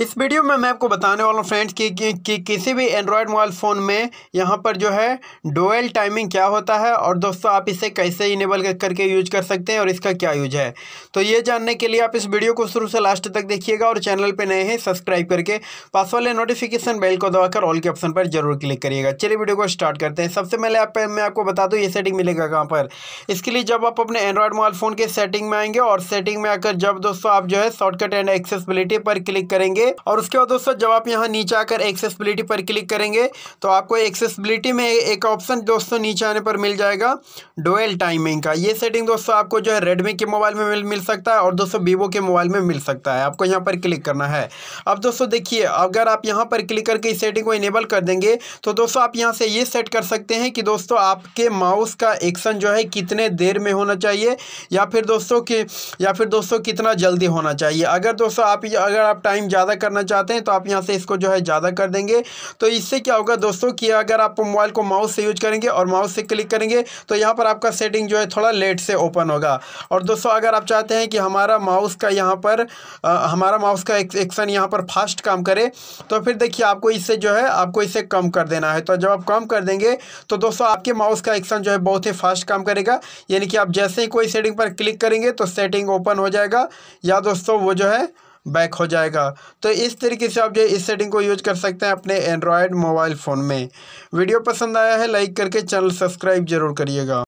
इस वीडियो में मैं आपको बताने वाला हूँ फ्रेंड्स कि, कि, कि किसी भी एंड्रॉयड मोबाइल फ़ोन में यहाँ पर जो है डोएल टाइमिंग क्या होता है और दोस्तों आप इसे कैसे इनेबल करके यूज़ कर सकते हैं और इसका क्या यूज़ है। तो ये जानने के लिए आप इस वीडियो को शुरू से लास्ट तक देखिएगा और चैनल पर नए हैं सब्सक्राइब करके पास वाले नोटिफिकेशन बेल को दबाकर ऑल के ऑप्शन पर ज़रूर क्लिक करिएगा। चलिए वीडियो को स्टार्ट करते हैं। सबसे पहले आप मैं आपको बता दूँ ये सेटिंग मिलेगा कहाँ पर? इसके लिए जब आप अपने एंड्रॉयड मोबाइल फ़ोन के सेटिंग में आएँगे और सेटिंग में आकर जब दोस्तों आप जो है शॉर्टकट एंड एक्सेसबिलिटी पर क्लिक करेंगे और उसके बाद दोस्तों, जब आप यहाँ नीचे आकर एक्सेसिबिलिटी पर क्लिक करेंगे तो आपको एक्सेसिबिलिटी में एक ऑप्शन दोस्तों नीचे आने पर मिल जाएगा डोएल टाइमिंग का। ये सेटिंग दोस्तों आपको जो है रेडमी के मोबाइल में मिल मिल सकता है और दोस्तों वीवो के मोबाइल में मिल सकता है। आपको यहाँ पर क्लिक करना है। अब दोस्तों देखिए, अगर आप यहाँ पर क्लिक करके इस सेटिंग को इनेबल कर देंगे तो दोस्तों आप यहाँ से ये सेट कर सकते हैं कि दोस्तों आपके माउस का एक्शन जो है कितने देर में होना चाहिए, या फिर दोस्तों कि, या फिर दोस्तों कितना जल्दी होना चाहिए। अगर दोस्तों आप, अगर आप टाइम ज़्यादा करना चाहते हैं तो आप यहाँ से इसको जो है ज़्यादा कर देंगे। तो इससे क्या होगा दोस्तों कि अगर आप मोबाइल को माउस से यूज़ करेंगे और माउस से क्लिक करेंगे तो यहाँ पर आपका सेटिंग जो है थोड़ा लेट से ओपन होगा। और दोस्तों अगर आप चाहते हैं कि हमारा माउस का यहाँ पर आ, हमारा माउस का एक्शन यहाँ पर फास्ट काम करे तो फिर देखिए आपको इससे जो है आपको इसे कम कर देना है। तो जब आप कम कर देंगे तो दोस्तों आपके माउस का एक्शन जो है बहुत ही फास्ट काम करेगा। यानी कि आप जैसे ही कोई सेटिंग पर क्लिक करेंगे तो सेटिंग ओपन हो जाएगा। या दोस्तों वो जो है बैक हो जाएगा। तो इस तरीके से आप जो इस सेटिंग को यूज़ कर सकते हैं अपने एंड्रॉयड मोबाइल फ़ोन में। वीडियो पसंद आया है लाइक करके चैनल सब्सक्राइब ज़रूर करिएगा।